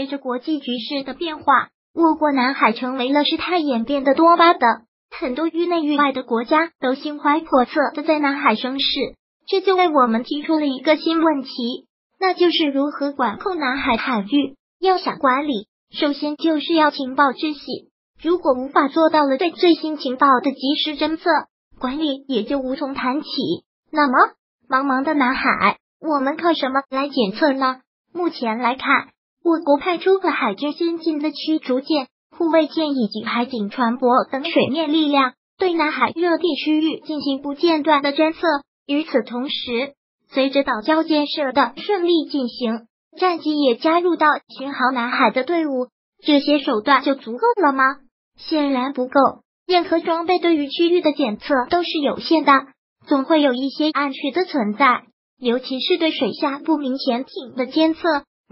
随着国际局势的变化，我国南海成为了事态演变的多发的，很多域内域外的国家都心怀叵测的在南海生事，这就为我们提出了一个新问题，那就是如何管控南海海域。要想管理，首先就是要情报知悉。如果无法做到了对最新情报的及时侦测，管理也就无从谈起。那么，茫茫的南海，我们靠什么来检测呢？目前来看，我国派出了海军先进的驱逐舰、护卫舰以及海警船舶等水面力量，对南海热地区域进行不间断的侦测。与此同时，随着岛礁建设的顺利进行，战机也加入到巡航南海的队伍。这些手段就足够了吗？显然不够，任何装备对于区域的检测都是有限的，总会有一些暗区的存在，尤其是对水下不明潜艇的监测，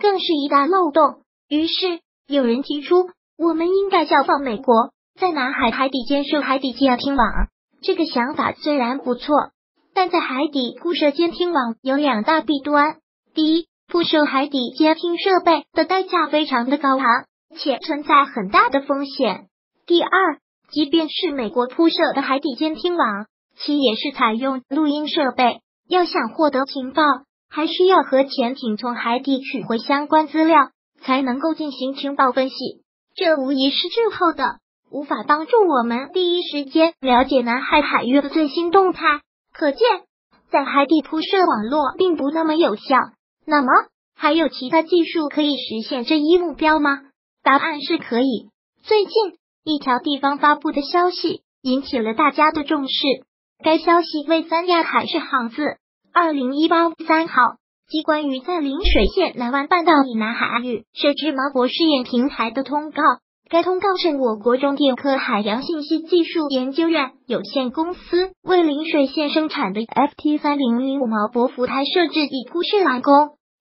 更是一大漏洞。于是有人提出，我们应该效仿美国，在南海海底建设海底监听网。这个想法虽然不错，但在海底铺设监听网有两大弊端：第一，铺设海底监听设备的代价非常的高昂，且存在很大的风险。第二，即便是美国铺设的海底监听网，其也是采用录音设备。要想获得情报，还需要和潜艇从海底取回相关资料，才能够进行情报分析。这无疑是滞后的，无法帮助我们第一时间了解南海海域的最新动态。可见，在海底铺设网络并不那么有效。那么，还有其他技术可以实现这一目标吗？答案是可以。最近。一条地方发布的消息引起了大家的重视。该消息为三亚海事行字二零一八三号及关于在陵水县南湾半岛以南海域设置毛博试验平台的通告。该通告是我国中电科海洋信息技术研究院有限公司为陵水县生产的 FT 三零零五毛博浮台设置已铺设完工，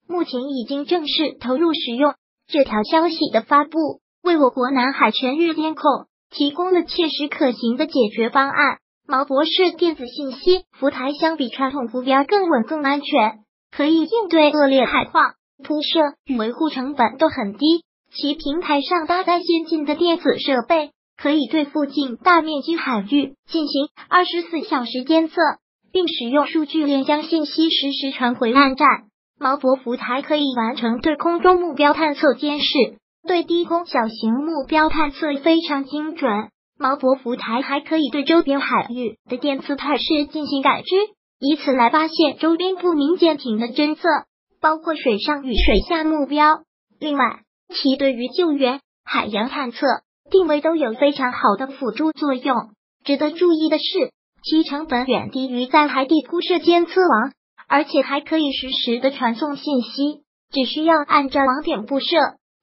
目前已经正式投入使用。这条消息的发布。为我国南海全域监控提供了切实可行的解决方案。毛博士电子信息浮台相比传统浮标更稳、更安全，可以应对恶劣海况，铺设与维护成本都很低。其平台上搭载先进的电子设备，可以对附近大面积海域进行二十四小时监测，并使用数据链将信息实时传回岸站。毛博浮台可以完成对空中目标探测监视。对低空小型目标探测非常精准。毛博浮台还可以对周边海域的电磁态势进行感知，以此来发现周边不明舰艇的侦测，包括水上与水下目标。另外，其对于救援、海洋探测、定位都有非常好的辅助作用。值得注意的是，其成本远低于在海底铺设监测网，而且还可以实时的传送信息，只需要按照网点布设。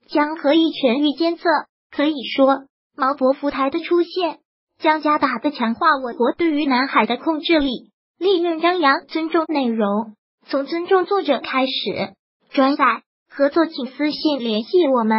将可以全域监测，可以说毛博浮台的出现将加大的强化我国对于南海的控制力。利润张扬，尊重内容，从尊重作者开始。转载合作，请私信联系我们。